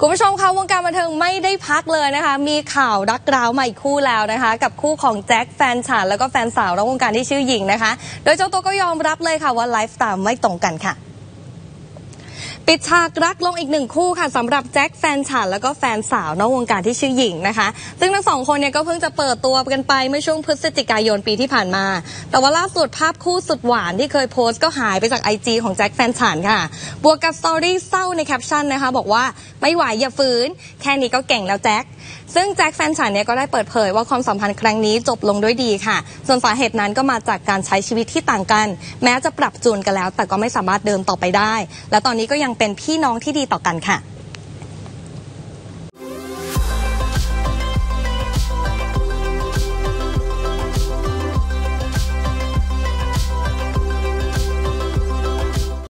คุณผู้ชมคะวงการบันเทิงไม่ได้พักเลยนะคะ มีข่าวรักร้าวมาอีกคู่แล้วนะคะ กับคู่ของแจ็คแฟนฉันแล้วก็แฟนสาวนอกวงการที่ชื่อหญิงนะคะ โดยเจ้าตัวก็ยอมรับเลยค่ะว่าไลฟ์สไตล์ไม่ตรงกันค่ะ ปิดฉากรักลงอีกหนึ่งคู่ค่ะสำหรับแจ็คแฟนฉันแล้วก็แฟนสาวนอกวงการที่ชื่อหญิงนะคะ ซึ่งทั้งสองคนเนี่ยก็เพิ่งจะเปิดตัวกันไปเมื่อช่วงพฤศจิกายนปีที่ผ่านมา แต่ว่าล่าสุดภาพคู่สุดหวานที่เคยโพสต์ก็หายไปจากไอจของแจ็คแฟนฉันค่ะ บวกกับสตอรี่เศร้าในแคปชั่นนะคะ บอกว่าไม่ไหวอย่าฝืน แค่นี้ก็เก่งแล้วแจ็ค ซึ่งแจ็คแฟนฉันเนี่ยก็ได้เปิดเผยว่าความสัมพันธ์ครั้งนี้จบลงด้วยดีค่ะ ส่วนสาเหตุนั้นก็มาจากการใช้ชีวิตที่ต่างกัน แม้จะปรับจูนกันแล้ว แต่ก็ไม่สามารถเดินต่อไปได้ และตอนนี้ก็ยังเป็นพี่น้องที่ดีต่อกันค่ะ